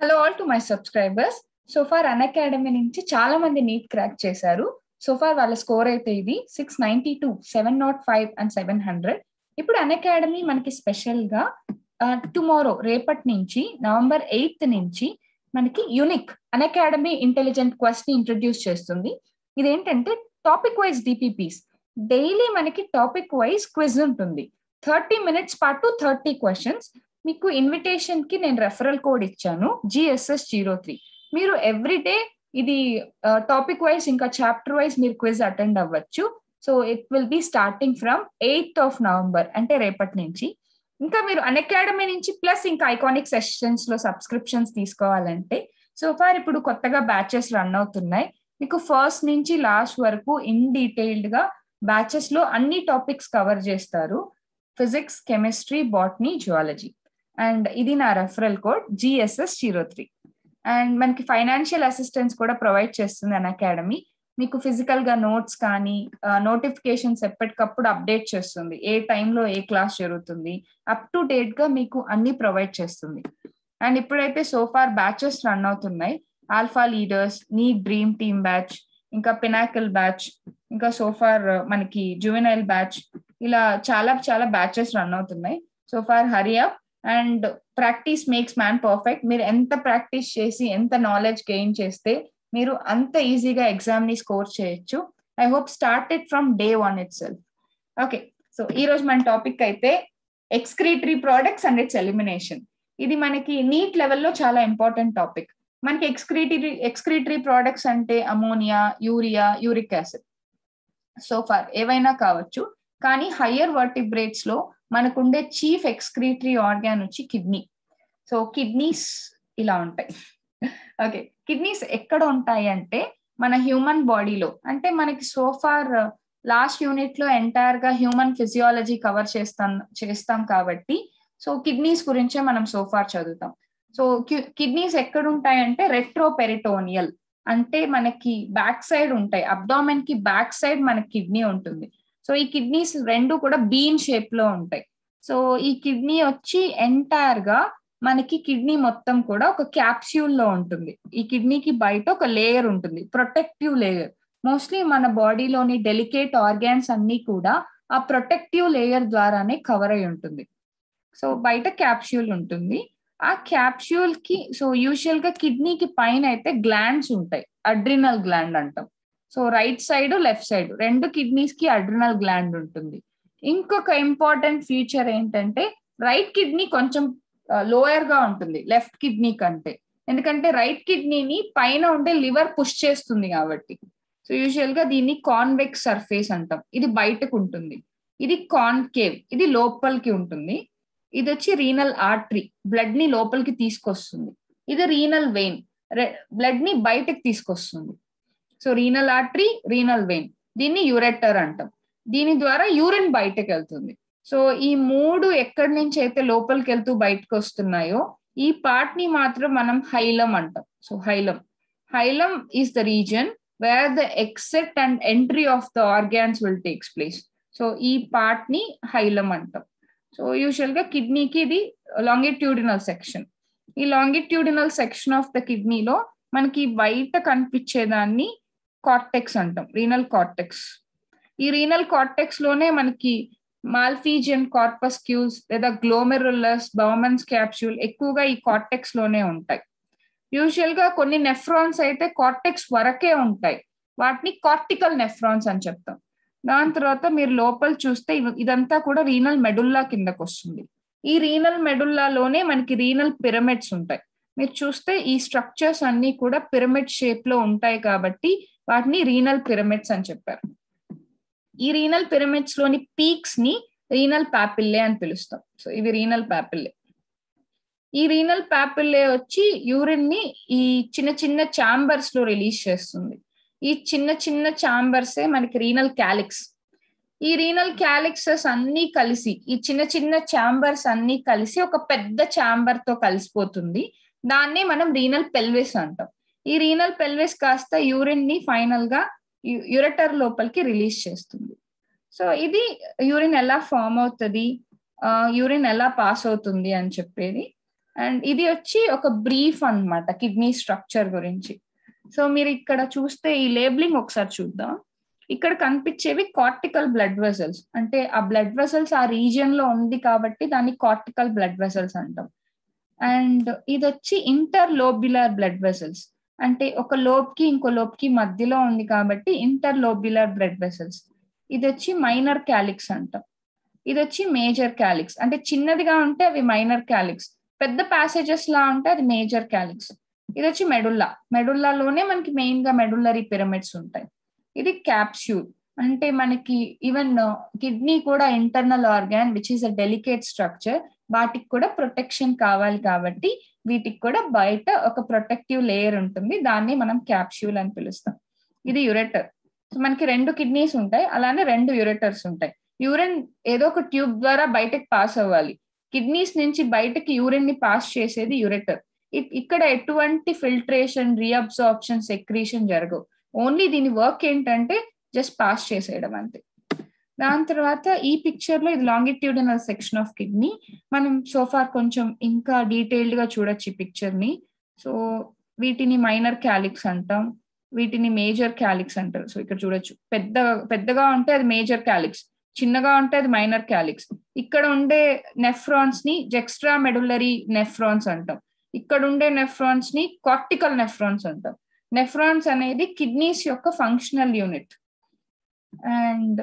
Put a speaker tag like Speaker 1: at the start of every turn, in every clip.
Speaker 1: Hello all to my subscribers so far Unacademy నుంచి చాలా మంది నీట్ క్రాక్ చేశారు సోఫార్ వాళ్ళ స్కోర్ అయితే ఇది six ninety two seven nought five and seven hundred ఇప్పుడు అన్ అకాడమీ మనకి స్పెషల్గా టుమారో రేపటి నుంచి నవంబర్ ఎయిత్ నుంచి మనకి యునిక్ అన్ అకాడమీ ఇంటెలిజెంట్ క్వెస్ట్ని ఇంట్రడ్యూస్ చేస్తుంది. ఇదేంటంటే టాపిక్ వైజ్ డిపిపిస్ డైలీ మనకి టాపిక్ వైజ్ క్విజ్ ఉంటుంది. థర్టీ మినిట్స్ పాటు థర్టీ క్వశ్చన్స్ మీకు ఇన్విటేషన్కి నేను రెఫరల్ కోడ్ ఇచ్చాను జిఎస్ఎస్ జీరో త్రీ మీరు ఎవ్రీడే ఇది uh, టాపిక్ వైజ్ ఇంకా చాప్టర్ వైజ్ మీరు క్విజ్ అటెండ్ అవ్వచ్చు. So it will be starting from eighth of November అంటే రేపటి నుంచి. ఇంకా మీరు అన్అకాడమీ నుంచి ప్లస్ ఇంకా ఐకానిక్ సెషన్స్లో సబ్స్క్రిప్షన్స్ తీసుకోవాలంటే సో ఫార్ ఇప్పుడు కొత్తగా బ్యాచెస్ రన్ అవుతున్నాయి. మీకు ఫస్ట్ నుంచి లాస్ట్ వరకు ఇన్ డీటెయిల్డ్గా బ్యాచెస్లో అన్ని టాపిక్స్ కవర్ చేస్తారు. Physics chemistry botany zoology and ఇది నా referral code GSS zero three and మనకి ఫైనాన్షియల్ అసిస్టెన్స్ కూడా ప్రొవైడ్ చేస్తుంది అన్ అకాడమీ మీకు ఫిజికల్గా నోట్స్ కానీ నోటిఫికేషన్స్ ఎప్పటికప్పుడు అప్డేట్ చేస్తుంది. ఏ టైంలో ఏ క్లాస్ జరుగుతుంది. అప్ టు డేట్గా మీకు అన్ని ప్రొవైడ్ చేస్తుంది. అండ్ ఇప్పుడైతే సోఫార్ బ్యాచెస్ రన్ అవుతున్నాయి. ఆల్ఫా లీడర్స్ నీ డ్రీమ్ టీమ్ బ్యాచ్ ఇంకా పినాకిల్ బ్యాచ్ ఇంకా సోఫార్ మనకి జువెనైల్ బ్యాచ్ ఇలా చాలా చాలా బ్యాచెస్ రన్ అవుతున్నాయి. So far hurry up and practice makes man perfect. మీరు ఎంత ప్రాక్టీస్ చేసి ఎంత నాలెడ్జ్ గెయిన్ చేస్తే మీరు అంత ఈజీగా ఎగ్జామ్ని స్కోర్ చేయొచ్చు. I hope start it from day one itself okay so ఈ రోజు మన టాపిక్ అయితే excretory products and its elimination ఇది మనకి నీట్ లెవెల్లో చాలా ఇంపార్టెంట్ టాపిక్ మనకి ఎక్స్క్రీటరీ ఎక్స్క్రీటరీ ప్రోడక్ట్స్ అంటే ammonia urea uric acid so far ఏవైనా కావచ్చు. కానీ హయ్యర్ వర్టిబ్రేట్స్లో మనకుండే చీఫ్ ఎక్స్క్రీటరీ ఆర్గాన్ వచ్చి కిడ్నీ సో కిడ్నీస్ ఇలా ఉంటాయి. ఓకే కిడ్నీస్ ఎక్కడ ఉంటాయి అంటే మన హ్యూమన్ బాడీలో అంటే మనకి సోఫార్ లాస్ట్ యూనిట్లో ఎంటైర్గా హ్యూమన్ ఫిజియాలజీ కవర్ చేస్తాం చేస్తాం కాబట్టి సో కిడ్నీస్ గురించే మనం సోఫార్ చదువుతాం. సో కిడ్నీస్ ఎక్కడ ఉంటాయి అంటే రెట్రో పెరిటోనియల్ అంటే మనకి బ్యాక్ సైడ్ ఉంటాయి. అబ్డామెన్కి బ్యాక్ సైడ్ మనకి కిడ్నీ ఉంటుంది. సో ఈ కిడ్నీస్ రెండు కూడా బీన్ షేప్లో ఉంటాయి. సో ఈ కిడ్నీ వచ్చి ఎంటైర్గా మనకి కిడ్నీ మొత్తం కూడా ఒక క్యాప్స్యూల్లో ఉంటుంది. ఈ కిడ్నీకి బయట ఒక లేయర్ ఉంటుంది. Protective layer. మోస్ట్లీ మన బాడీలోని డెలికేట్ ఆర్గాన్స్ అన్ని కూడా ఆ ప్రొటెక్టివ్ లేయర్ ద్వారానే కవర్ అయి ఉంటుంది. సో బయట క్యాప్స్యూల్ ఉంటుంది. ఆ క్యాప్స్యూల్కి సో యూజువల్గా కిడ్నీకి పైన అయితే గ్లాండ్స్ ఉంటాయి. అడ్రినల్ గ్లాండ్ అంటాం. So right side left side. రెండు కిడ్నీస్కి అడ్రినల్ గ్లాండ్ ఉంటుంది. ఇంకొక ఇంపార్టెంట్ ఫీచర్ ఏంటంటే రైట్ కిడ్నీ కొంచెం లోయర్గా ఉంటుంది లెఫ్ట్ కిడ్నీ కంటే. ఎందుకంటే రైట్ కిడ్నీని పైన ఉండే లివర్ పుష్ చేస్తుంది కాబట్టి. సో యూజువల్గా దీన్ని కాన్వెక్స్ సర్ఫేస్ అంటాం. ఇది బయటకు ఉంటుంది. ఇది కాన్కేవ్ ఇది లోపలికి ఉంటుంది. ఇది వచ్చి రీనల్ ఆర్టరీ బ్లడ్ని లోపలికి తీసుకొస్తుంది. ఇది రీనల్ వెయిన్ బ్లడ్ని బయటకు తీసుకొస్తుంది. So renal artery renal vein దీన్ని యూరెటర్ అంటాం. దీని ద్వారా యూరిన్ బయటకు వెళ్తుంది సో ఈ మూడు ఎక్కడి నుంచి అయితే లోపలికి వెళ్తూ బయటకు వస్తున్నాయో ఈ పార్ట్ని మాత్రం మనం హైలం అంటాం. So hilum. Hilum is the reason where the exit and entry of the organs will takes place so ఈ పార్ట్ని హైలం అంటాం. సో యూజువల్గా కిడ్నీకి ఇది లాంగిట్యూడినల్ సెక్షన్ ఈ లాంగిట్యూడినల్ సెక్షన్ ఆఫ్ ద కిడ్నీలో మనకి బయట కనిపించేదాన్ని కార్టెక్స్ అంటాం రీనల్ కార్టెక్స్ ఈ రీనల్ కార్టెక్స్లోనే మనకి మాల్ఫీజియన్ కార్పస్ క్యూస్ లేదా గ్లోమెరులస్ బౌమన్స్ క్యాప్సూల్ ఎక్కువగా ఈ కార్టెక్స్లోనే ఉంటాయి. యూజువల్గా కొన్ని నెఫ్రాన్స్ అయితే కార్టెక్స్ వరకే ఉంటాయి. వాటిని కార్టికల్ నెఫ్రాన్స్ అని చెప్తాం. దాని తర్వాత మీరు లోపల చూస్తే ఇదంతా కూడా రీనల్ మెడుల్లా కిందకు వస్తుంది. ఈ రీనల్ మెడుల్లాలోనే మనకి రీనల్ పిరమిడ్స్ ఉంటాయి. మీరు చూస్తే ఈ స్ట్రక్చర్స్ అన్ని కూడా పిరమిడ్ షేప్లో ఉంటాయి కాబట్టి వాటిని రీనల్ పిరమిడ్స్ అని చెప్పారు. ఈ రీనల్ పిరమిడ్స్లోని పీక్స్ని రీనల్ ప్యాపిల్లే అని పిలుస్తాం. సో ఇవి రీనల్ ప్యాపిల్లే ఈ రీనల్ ప్యాపిల్లే వచ్చి యూరిన్ని ఈ చిన్న చిన్న చాంబర్స్లో రిలీజ్ చేస్తుంది. ఈ చిన్న చిన్న చాంబర్సే మనకి రీనల్ క్యాలిక్స్ ఈ రీనల్ క్యాలిక్సెస్ అన్ని కలిసి ఈ చిన్న చిన్న చాంబర్స్ అన్ని కలిసి ఒక పెద్ద చాంబర్తో కలిసిపోతుంది. దాన్నే మనం రీనల్ పెల్విస్ అంటాం. ఈ రీనల్ పెల్వెస్ కాస్త యూరిన్ని ఫైనల్గా యురటర్ లోపలికి రిలీజ్ చేస్తుంది. సో ఇది యూరిన్ ఎలా ఫామ్ అవుతుంది? యూరిన్ ఎలా పాస్ అవుతుంది అని చెప్పేది. అండ్ ఇది వచ్చి ఒక బ్రీఫ్ అన్నమాట కిడ్నీ స్ట్రక్చర్ గురించి. సో మీరు ఇక్కడ చూస్తే ఈ లేబులింగ్ ఒకసారి చూద్దాం. ఇక్కడ కనిపించేవి కార్టికల్ బ్లడ్ వెసల్స్ అంటే ఆ బ్లడ్ వెసల్స్ ఆ రీజియన్లో ఉంది కాబట్టి దాన్ని కార్టికల్ బ్లడ్ వెసల్స్ అంటాం. అండ్ ఇది వచ్చి ఇంటర్ లోబ్యులర్ బ్లడ్ వెసల్స్ అంటే ఒక లోబ్కి ఇంకో లోబ్కి మధ్యలో ఉంది కాబట్టి ఇంటర్ లోబ్యులర్ బ్లడ్ వెసల్స్ ఇది వచ్చి మైనర్ క్యాలిక్స్ అంటాం. ఇది వచ్చి మేజర్ క్యాలిక్స్ అంటే చిన్నదిగా ఉంటే అవి మైనర్ క్యాలిక్స్ పెద్ద ప్యాసేజెస్ లా ఉంటే అది మేజర్ క్యాలిక్స్ ఇది వచ్చి మెడుల్లా మెడుల్లాలోనే మనకి మెయిన్గా మెడుల్లరీ పిరమిడ్స్ ఉంటాయి. ఇది క్యాప్స్యూల్ అంటే మనకి ఈవెన్ కిడ్నీ కూడా internal organ which is a delicate structure వాటికి కూడా ప్రొటెక్షన్ కావాలి కాబట్టి వీటికి కూడా బయట ఒక ప్రొటెక్టివ్ లేయర్ ఉంటుంది. దాన్ని మనం క్యాప్స్యూల్ అని పిలుస్తాం. ఇది యురెటర్ సో మనకి రెండు కిడ్నీస్ ఉంటాయి. అలానే రెండు యురెటర్స్ ఉంటాయి. యూరిన్ ఏదో ఒక ట్యూబ్ ద్వారా బయటకు పాస్ అవ్వాలి. కిడ్నీస్ నుంచి బయటకి యూరిన్ని పాస్ చేసేది యురెటర్ ఇక్కడ ఎటువంటి ఫిల్ట్రేషన్ రీఅబ్సార్ప్షన్ సెక్రీషన్ జరగవు. ఓన్లీ దీని వర్క్ ఏంటంటే జస్ట్ పాస్ చేసేయడం అంతే. దాని తర్వాత ఈ పిక్చర్లో ఇది లాంగిట్యూడనల్ సెక్షన్ ఆఫ్ కిడ్నీ మనం సోఫార్ కొంచెం ఇంకా డీటెయిల్డ్గా చూడొచ్చు ఈ పిక్చర్ని. సో వీటిని మైనర్ క్యాలిక్స్ అంటాం. వీటిని మేజర్ క్యాలిక్స్ అంటారు. సో ఇక్కడ చూడొచ్చు. పెద్ద పెద్దగా ఉంటే అది మేజర్ క్యాలిక్స్ చిన్నగా ఉంటే అది మైనర్ క్యాలిక్స్ ఇక్కడ ఉండే నెఫ్రాన్స్ని జెక్స్ట్రా మెడులరీ నెఫ్రాన్స్ అంటాం. ఇక్కడ ఉండే నెఫ్రాన్స్ని కార్టికల్ నెఫ్రాన్స్ అంటాం. నెఫ్రాన్స్ అనేది కిడ్నీస్ యొక్క ఫంక్షనల్ యూనిట్ అండ్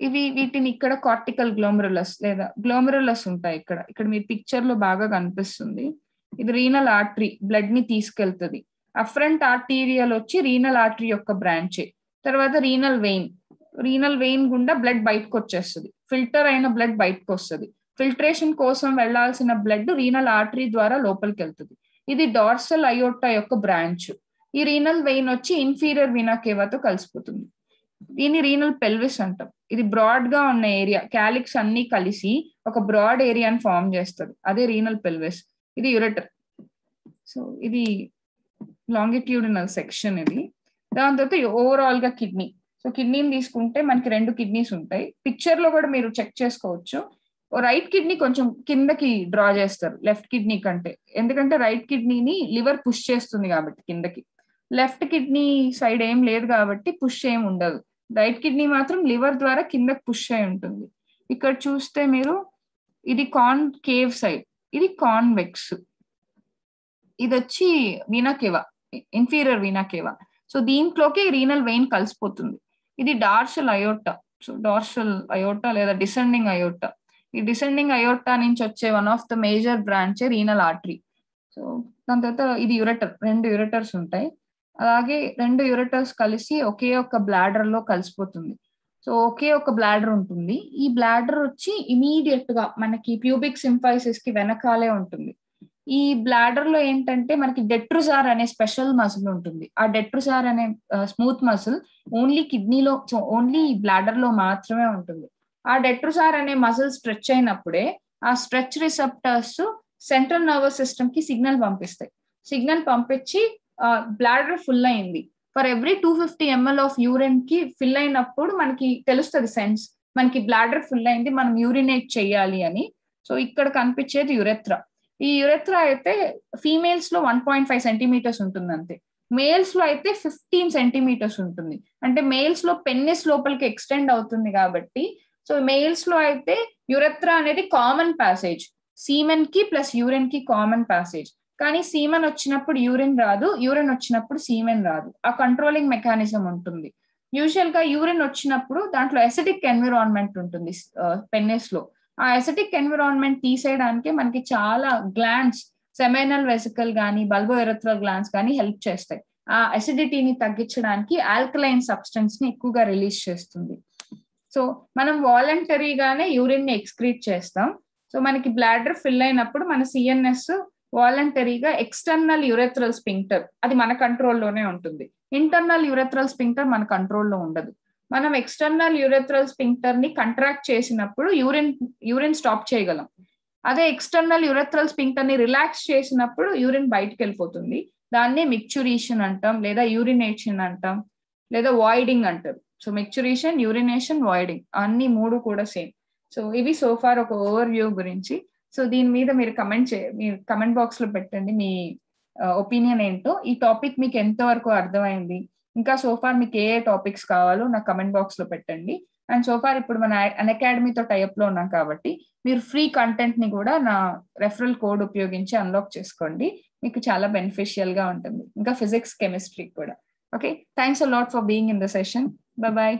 Speaker 1: ఇవి వీటిని ఇక్కడ కార్టికల్ గ్లోమరులస్ లేదా గ్లోమరులస్ ఉంటాయి ఇక్కడ. ఇక్కడ మీ పిక్చర్లో బాగా కనిపిస్తుంది. ఇది రీనల్ ఆర్టరీ బ్లడ్ని తీసుకెళ్తుంది. అఫ్రంట్ ఆర్టీరియల్ వచ్చి రీనల్ ఆర్టరీ యొక్క బ్రాంచ్ తర్వాత రీనల్ వెయిన్ రీనల్ వెయిన్ గుండా బ్లడ్ బయటకు వచ్చేస్తుంది ఫిల్టర్ అయిన బ్లడ్ బయటకు వస్తుంది ఫిల్టరేషన్ కోసం వెళ్ళాల్సిన బ్లడ్ రీనల్ ఆర్టరీ ద్వారా లోపలికి వెళ్తుంది ఇది డార్సల్ అయోటా యొక్క బ్రాంచ్ ఈ రీనల్ వెయిన్ వచ్చి ఇన్ఫీరియర్ వినాకేవాతో కలిసిపోతుంది. దీన్ని రీనల్ పెల్విస్ అంటాం. ఇది బ్రాడ్గా ఉన్న ఏరియా క్యాలిక్స్ అన్ని కలిసి ఒక బ్రాడ్ ఏరియాని ఫామ్ చేస్తుంది. అదే రీనల్ పెల్వెస్ ఇది యురెటర్ సో ఇది లాంగిట్యూడినల్ సెక్షన్ ఇది. దాని తర్వాత ఓవరాల్గా కిడ్నీ సో కిడ్నీని తీసుకుంటే మనకి రెండు కిడ్నీస్ ఉంటాయి. పిక్చర్లో కూడా మీరు చెక్ చేసుకోవచ్చు. రైట్ కిడ్నీ కొంచెం కిందకి డ్రా చేస్తారు. లెఫ్ట్ కిడ్నీ కంటే. ఎందుకంటే రైట్ కిడ్నీని లివర్ పుష్ చేస్తుంది కాబట్టి కిందకి. లెఫ్ట్ కిడ్నీ సైడ్ ఏం లేదు కాబట్టి పుష్ ఏం ఉండదు. రైట్ కిడ్నీ మాత్రం లివర్ ద్వారా కిందకు పుష్ అయి ఉంటుంది. ఇక్కడ చూస్తే మీరు ఇది కాన్ కేవ్ సైడ్ ఇది కాన్వెక్స్ ఇది వచ్చి vena cava inferior vena cava so దీంట్లోకి రీనల్ వెయిన్ కలిసిపోతుంది. ఇది dorsal aorta so dorsal aorta లేదా డిసెండింగ్ అయోటా. ఈ డిసెండింగ్ అయోటా నుంచి వచ్చే one of the major branch renal artery. So దాని తర్వాత ఇది యురటర్ రెండు యురటర్స్ ఉంటాయి. అలాగే రెండు యురటర్స్ కలిసి ఒకే ఒక బ్లాడర్లో కలిసిపోతుంది. సో ఒకే ఒక బ్లాడర్ ఉంటుంది. ఈ బ్లాడర్ వచ్చి ఇమీడియట్గా మనకి ప్యూబిక్ సింఫైసిస్కి వెనకాలే ఉంటుంది. ఈ బ్లాడర్లో ఏంటంటే మనకి డెట్రుసార్ అనే స్పెషల్ మసిల్ ఉంటుంది. ఆ డెట్రుసార్ అనే స్మూత్ మసిల్ ఓన్లీ కిడ్నీలో ఓన్లీ బ్లాడర్లో మాత్రమే ఉంటుంది. ఆ డెట్రుసార్ అనే మసిల్ స్ట్రెచ్ అయినప్పుడే ఆ స్ట్రెచ్ రిసెప్టర్స్ సెంట్రల్ నర్వస్ సిస్టమ్కి సిగ్నల్ పంపిస్తాయి. సిగ్నల్ పంపించి బ్లాడర్ ఫుల్ అయింది. For every two fifty ML of యూరిన్కి fill అయినప్పుడు మనకి తెలుస్తుంది సెన్స్ మనకి బ్లాడర్ ఫుల్ అయింది మనం యూరినేట్ చేయాలి అని. సో ఇక్కడ కనిపించేది యురెత్రా ఈ యురెత్రా అయితే ఫీమేల్స్లో వన్ పాయింట్ ఫైవ్ సెంటీమీటర్స్ ఉంటుంది అంతే మేల్స్లో అయితే ఫిఫ్టీన్ సెంటీమీటర్స్ ఉంటుంది. అంటే మేల్స్లో పెన్నిస్ లోపలికి ఎక్స్టెండ్ అవుతుంది కాబట్టి సో మేల్స్లో అయితే యురెత్రా అనేది కామన్ ప్యాసేజ్ సీమెన్కి ప్లస్ యూరిన్కి కామన్ ప్యాసేజ్ కానీ సీమెన్ వచ్చినప్పుడు యూరిన్ రాదు యూరిన్ వచ్చినప్పుడు సీమెన్ రాదు. ఆ కంట్రోలింగ్ మెకానిజం ఉంటుంది. యూజువల్గా యూరిన్ వచ్చినప్పుడు దాంట్లో ఎసిటిక్ ఎన్విరాన్మెంట్ ఉంటుంది పెన్నెస్లో. ఆ ఎసిటిక్ ఎన్విరాన్మెంట్ తీసేయడానికి మనకి చాలా గ్లాండ్స్ సెమైనల్ వెసికల్ కానీ బల్బో ఎరత్రల్ గ్లాండ్స్ కానీ హెల్ప్ చేస్తాయి. ఆ అసిడిటీని తగ్గించడానికి ఆల్కలైన్ సబ్స్టెన్స్ని ఎక్కువగా రిలీజ్ చేస్తుంది. సో మనం వాలంటరీగానే యూరిన్ని ఎక్స్క్రీట్ చేస్తాం. సో మనకి బ్లాడర్ ఫిల్ అయినప్పుడు మన సిఎన్ఎస్ వాలంటరీగా ఎక్స్టర్నల్ యురెత్రల్ స్పింక్టర్ అది మన కంట్రోల్లోనే ఉంటుంది. ఇంటర్నల్ యురెథ్రల్ స్పింక్టర్ మన కంట్రోల్లో ఉండదు. మనం ఎక్స్టర్నల్ యురెథ్రల్ స్పింక్టర్ని కంట్రాక్ట్ చేసినప్పుడు యూరిన్ యూరిన్ స్టాప్ చేయగలం. అదే ఎక్స్టర్నల్ యురెథ్రల్ స్పింక్టర్ని రిలాక్స్ చేసినప్పుడు యూరిన్ బయటకు వెళ్ళిపోతుంది. దాన్ని మిక్చురీషన్ అంటాం లేదా యూరినేషన్ అంటాం లేదా వాయిడింగ్ అంటారు సో మిక్చురేషన్ యూరినేషన్ వాయిడింగ్ అన్ని మూడు కూడా సేమ్ సో ఇవి సోఫార్ ఒక ఓవర్ వ్యూ గురించి. సో దీని మీద మీరు కమెంట్ చే మీరు కమెంట్ బాక్స్లో పెట్టండి మీ ఒపీనియన్ ఏంటో. ఈ టాపిక్ మీకు ఎంత వరకు అర్థమైంది? ఇంకా సోఫార్ మీకు ఏ ఏ టాపిక్స్ కావాలో నాకు కమెంట్ బాక్స్లో పెట్టండి. అండ్ సోఫార్ ఇప్పుడు మన అన్ అకాడమీతో టైప్లో ఉన్నాం కాబట్టి మీరు ఫ్రీ కంటెంట్ని కూడా నా రెఫరల్ కోడ్ ఉపయోగించి అన్లాక్ చేసుకోండి. మీకు చాలా బెనిఫిషియల్గా ఉంటుంది. ఇంకా ఫిజిక్స్ కెమిస్ట్రీ కూడా. Okay thanks a lot for being in the session bye